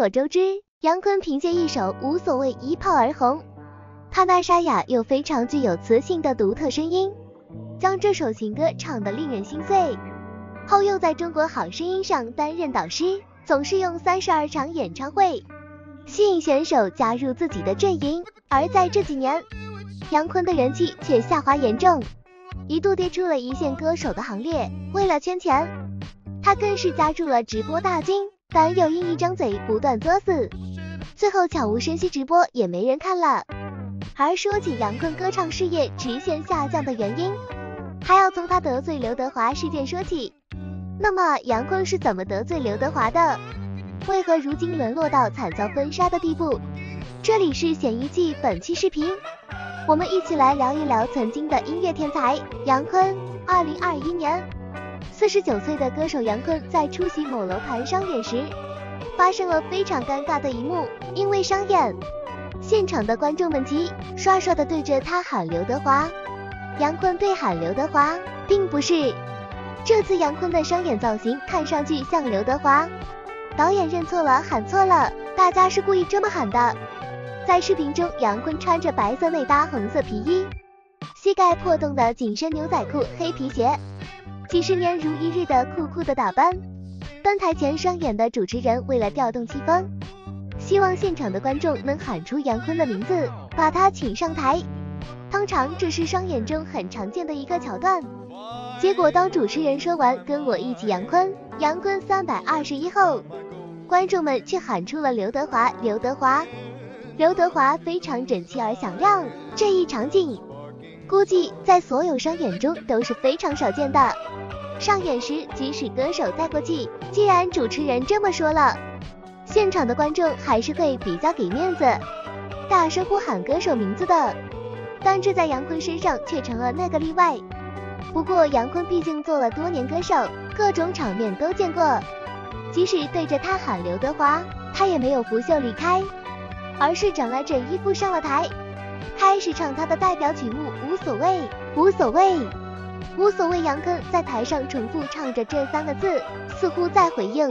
所周知，杨坤凭借一首《无所谓》一炮而红，他那沙哑又非常具有磁性的独特声音，将这首情歌唱得令人心碎。后又在中国好声音上担任导师，总是用三十二场演唱会吸引选手加入自己的阵营。而在这几年，杨坤的人气却下滑严重，一度跌出了一线歌手的行列。为了圈钱，他更是加入了直播大军。但又因一张嘴不断作死，最后悄无声息直播也没人看了。而说起杨坤歌唱事业直线下降的原因，还要从他得罪刘德华事件说起。那么杨坤是怎么得罪刘德华的？为何如今沦落到惨遭封杀的地步？这里是显一记本期视频，我们一起来聊一聊曾经的音乐天才杨坤。二零二一年。四十九岁的歌手杨坤在出席某楼盘商演时，发生了非常尴尬的一幕。因为商演，现场的观众们齐刷刷的对着他喊刘德华。杨坤对喊刘德华，并不是。这次杨坤的商演造型看上去像刘德华，导演认错了，喊错了，大家是故意这么喊的。在视频中，杨坤穿着白色内搭红色皮衣，膝盖破洞的紧身牛仔裤，黑皮鞋。几十年如一日的酷酷的打扮，登台前商演的主持人为了调动气氛，希望现场的观众能喊出杨坤的名字，把他请上台。通常这是商演中很常见的一个桥段。结果当主持人说完“跟我一起杨坤，杨坤三百二十一”后，观众们却喊出了刘德华，刘德华，刘德华非常整齐而响亮。这一场景，估计在所有商演中都是非常少见的。上演时，即使歌手再过气，既然主持人这么说了，现场的观众还是会比较给面子，大声呼喊歌手名字的。但这在杨坤身上却成了那个例外。不过杨坤毕竟做了多年歌手，各种场面都见过，即使对着他喊刘德华，他也没有拂袖离开，而是整了整衣服上了台，开始唱他的代表曲目《无所谓》，无所谓。无所谓，杨坤在台上重复唱着这三个字，似乎在回应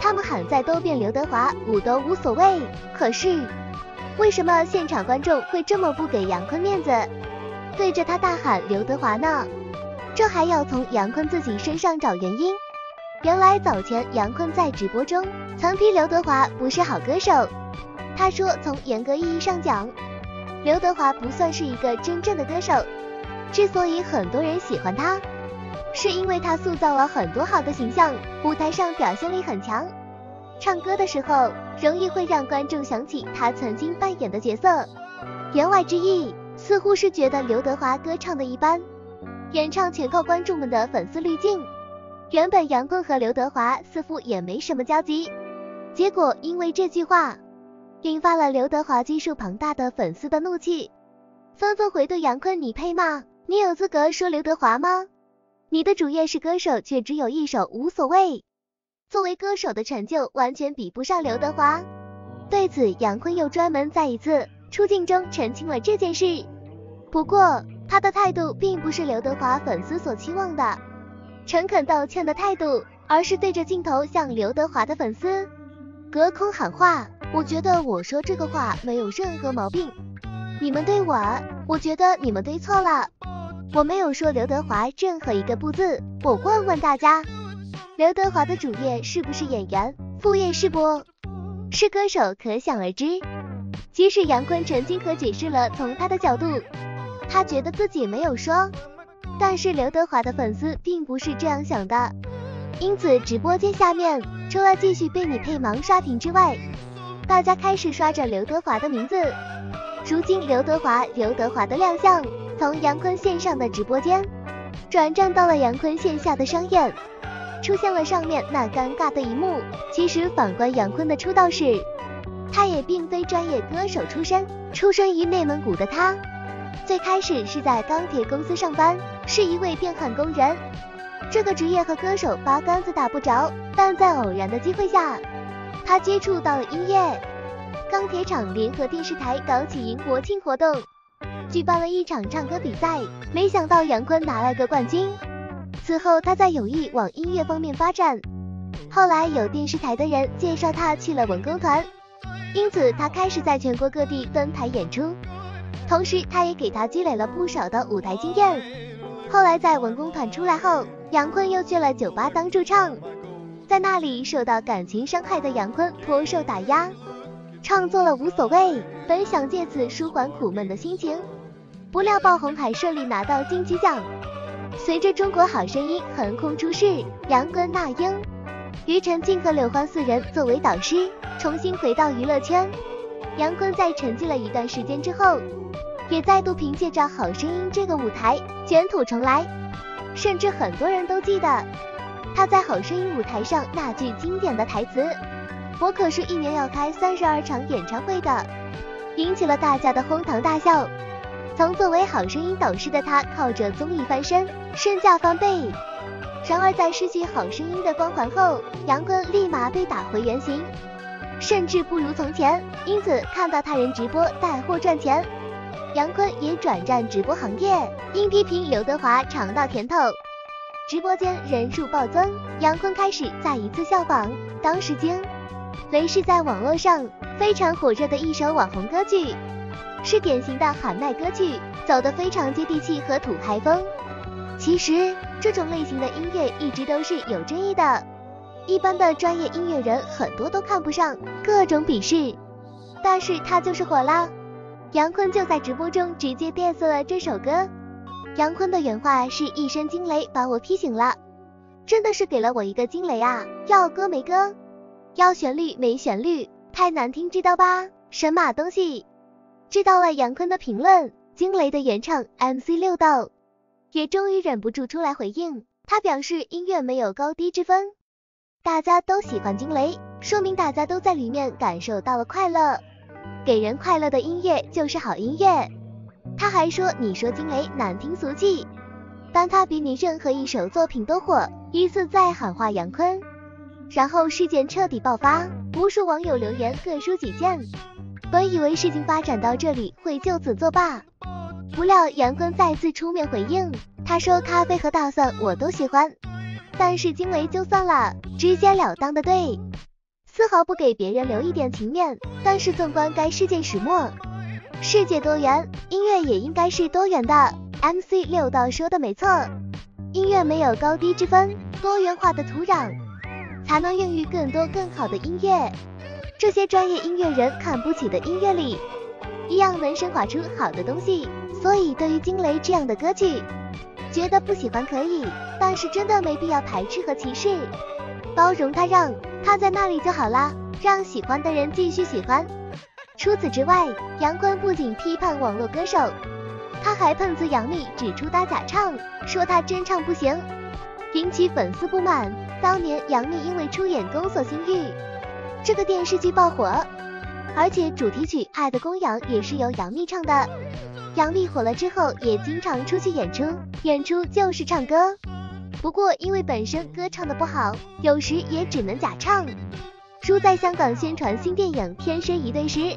他们喊再多遍刘德华，我都无所谓。可是，为什么现场观众会这么不给杨坤面子，对着他大喊刘德华呢？这还要从杨坤自己身上找原因。原来早前杨坤在直播中曾批刘德华不是好歌手，他说从严格意义上讲，刘德华不算是一个真正的歌手。之所以很多人喜欢他，是因为他塑造了很多好的形象，舞台上表现力很强，唱歌的时候容易会让观众想起他曾经扮演的角色。言外之意似乎是觉得刘德华歌唱的一般，演唱全靠观众们的粉丝滤镜。原本杨坤和刘德华似乎也没什么交集，结果因为这句话，引发了刘德华基数庞大的粉丝的怒气，纷纷回怼杨坤：“你配吗？”你有资格说刘德华吗？你的主业是歌手，却只有一首无所谓。作为歌手的成就，完全比不上刘德华。对此，杨坤又专门在一次出镜中澄清了这件事。不过，他的态度并不是刘德华粉丝所期望的诚恳道歉的态度，而是对着镜头向刘德华的粉丝隔空喊话。我觉得我说这个话没有任何毛病，你们对我，我觉得你们对错了。我没有说刘德华任何一个不字，我问问大家，刘德华的主业是不是演员，副业是不？是歌手，可想而知。即使杨坤澄清和解释了，从他的角度，他觉得自己没有说，但是刘德华的粉丝并不是这样想的，因此直播间下面除了继续被你配盲刷屏之外，大家开始刷着刘德华的名字。如今刘德华，刘德华的亮相。从杨坤线上的直播间转战到了杨坤线下的商演，出现了上面那尴尬的一幕。其实反观杨坤的出道史，他也并非专业歌手出身，出生于内蒙古的他，最开始是在钢铁公司上班，是一位电焊工人。这个职业和歌手八竿子打不着，但在偶然的机会下，他接触到了音乐。钢铁厂联合电视台搞起迎国庆活动。举办了一场唱歌比赛，没想到杨坤拿了个冠军。此后，他在有意往音乐方面发展，后来有电视台的人介绍他去了文工团，因此他开始在全国各地登台演出，同时他也给他积累了不少的舞台经验。后来在文工团出来后，杨坤又去了酒吧当驻唱，在那里受到感情伤害的杨坤颇受打压，创作了《无所谓》，本想借此舒缓苦闷的心情，不料爆红还顺利拿到金曲奖。随着《中国好声音》横空出世，杨坤、那英、庾澄庆和刘欢四人作为导师，重新回到娱乐圈。杨坤在沉寂了一段时间之后，也再度凭借着《好声音》这个舞台卷土重来，甚至很多人都记得他在《好声音》舞台上那句经典的台词：“我可是一年要开三十二场演唱会的”，引起了大家的哄堂大笑。曾作为《好声音》导师的他，靠着综艺翻身。身价翻倍，然而在失去好声音的光环后，杨坤立马被打回原形，甚至不如从前。因此看到他人直播带货赚钱，杨坤也转战直播行业。因批评刘德华尝到甜头，直播间人数暴增，杨坤开始再一次效仿。当时经雷是在网络上非常火热的一首网红歌曲，是典型的喊麦歌曲，走得非常接地气和土嗨风。其实这种类型的音乐一直都是有争议的，一般的专业音乐人很多都看不上，各种鄙视。但是他就是火了，杨坤就在直播中直接 diss 了这首歌。杨坤的原话是一声惊雷把我劈醒了，真的是给了我一个惊雷啊！要歌没歌，要旋律没旋律，太难听知道吧？神马东西！知道了杨坤的评论，惊雷的原唱 MC 六道。也终于忍不住出来回应，他表示音乐没有高低之分，大家都喜欢惊雷，说明大家都在里面感受到了快乐，给人快乐的音乐就是好音乐。他还说，你说惊雷难听俗气，但他比你任何一首作品都火，疑似在喊话杨坤。然后事件彻底爆发，无数网友留言各抒己见，本以为事情发展到这里会就此作罢。不料杨坤再次出面回应，他说咖啡和大蒜我都喜欢，但是惊雷就算了，直截了当的对，丝毫不给别人留一点情面。但是纵观该事件始末，世界多元，音乐也应该是多元的。MC 六道说的没错，音乐没有高低之分，多元化的土壤才能孕育更多更好的音乐。这些专业音乐人看不起的音乐里，一样能升华出好的东西。所以，对于惊雷这样的歌曲，觉得不喜欢可以，但是真的没必要排斥和歧视，包容他，让他在那里就好啦，让喜欢的人继续喜欢。除此之外，杨坤不仅批判网络歌手，他还碰瓷杨幂，指出她假唱，说她真唱不行，引起粉丝不满。当年杨幂因为出演《宫锁心玉》这个电视剧爆火，而且主题曲《爱的供养》也是由杨幂唱的。杨幂火了之后，也经常出去演出，演出就是唱歌。不过因为本身歌唱的不好，有时也只能假唱。叔在香港宣传新电影《天生一对》时，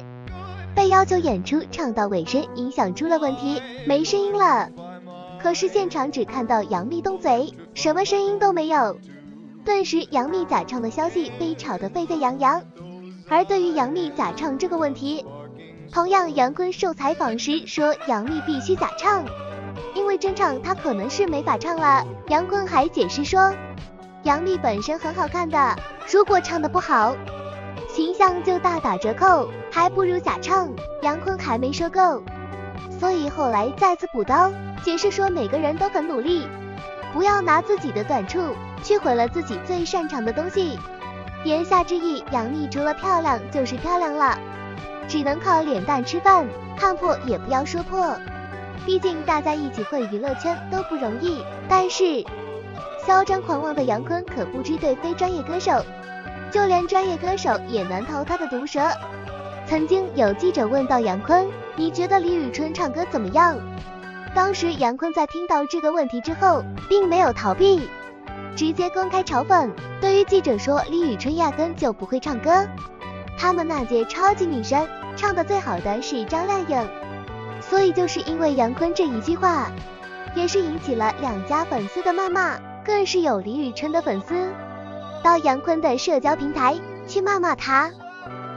被要求演出唱到尾声，音响出了问题，没声音了。可是现场只看到杨幂动嘴，什么声音都没有。顿时杨幂假唱的消息被炒得沸沸扬扬。而对于杨幂假唱这个问题，同样，杨坤受采访时说杨幂必须假唱，因为真唱她可能是没法唱了。杨坤还解释说，杨幂本身很好看的，如果唱的不好，形象就大打折扣，还不如假唱。杨坤还没说够，所以后来再次补刀，解释说每个人都很努力，不要拿自己的短处去毁了自己最擅长的东西。言下之意，杨幂除了漂亮就是漂亮了。只能靠脸蛋吃饭，看破也不要说破，毕竟大家一起混娱乐圈都不容易。但是嚣张狂妄的杨坤可不知对非专业歌手，就连专业歌手也难逃他的毒舌。曾经有记者问到杨坤，你觉得李宇春唱歌怎么样？当时杨坤在听到这个问题之后，并没有逃避，直接公开嘲讽。对于记者说李宇春压根就不会唱歌。他们那届超级女生唱的最好的是张靓颖，所以就是因为杨坤这一句话，也是引起了两家粉丝的谩骂，更是有李宇春的粉丝到杨坤的社交平台去骂骂他，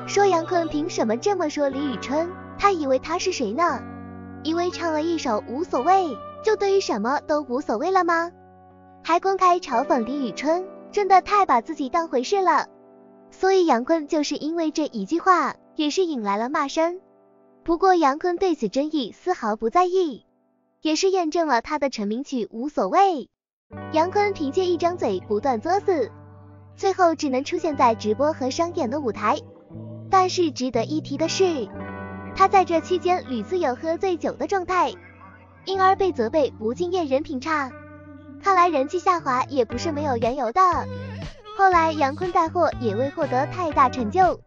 说杨坤凭什么这么说李宇春？他以为他是谁呢？以为唱了一首无所谓，就对于什么都无所谓了吗？还公开嘲讽李宇春，真的太把自己当回事了。所以杨坤就是因为这一句话，也是引来了骂声。不过杨坤对此争议丝毫不在意，也是验证了他的成名曲无所谓。杨坤凭借一张嘴不断作死，最后只能出现在直播和商演的舞台。但是值得一提的是，他在这期间屡次有喝醉酒的状态，因而被责备不敬业、人品差。看来人气下滑也不是没有缘由的。后来杨坤带货也未获得太大成就，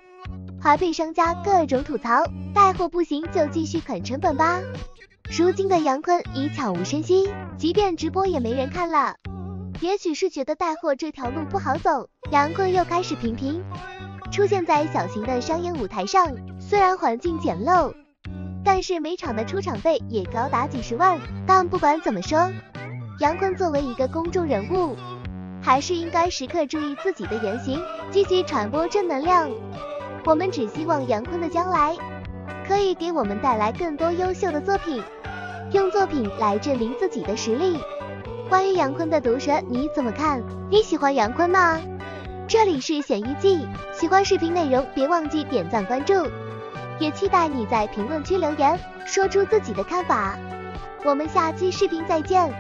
还被商家各种吐槽，带货不行就继续啃成本吧。如今的杨坤已悄无声息，即便直播也没人看了。也许是觉得带货这条路不好走，杨坤又开始频频出现在小型的商业舞台上。虽然环境简陋，但是每场的出场费也高达几十万。但不管怎么说，杨坤作为一个公众人物，还是应该时刻注意自己的言行，积极传播正能量。我们只希望杨坤的将来可以给我们带来更多优秀的作品。用作品来证明自己的实力。关于杨坤的毒舌你怎么看？你喜欢杨坤吗？这里是显玉记，喜欢视频内容别忘记点赞关注，也期待你在评论区留言，说出自己的看法。我们下期视频再见。